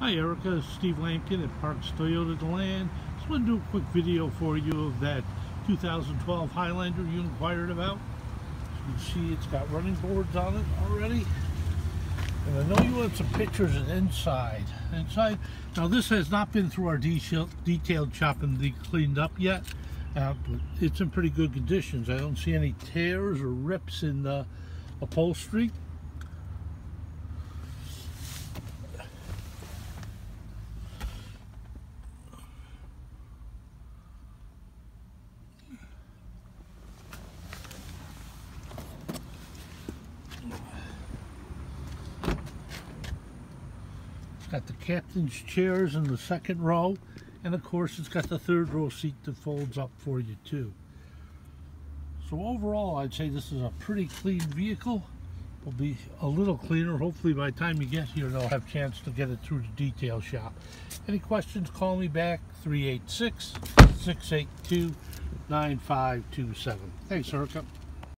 Hi Erica, Steve Lampkin at Parks Toyota DeLand. Just want to do a quick video for you of that 2012 Highlander you inquired about. You can see it's got running boards on it already. And I know you want some pictures of inside. Inside, now this has not been through our detail, detailed shop and cleaned up yet. Uh, but it's in pretty good conditions. I don't see any tears or rips in the upholstery. Got the captain's chairs in the second row. And of course, it's got the third row seat that folds up for you too. So overall, I'd say this is a pretty clean vehicle. Will be a little cleaner. Hopefully by the time you get here, they'll have a chance to get it through the detail shop. Any questions, call me back, 386-682-9527. Thanks, Erica.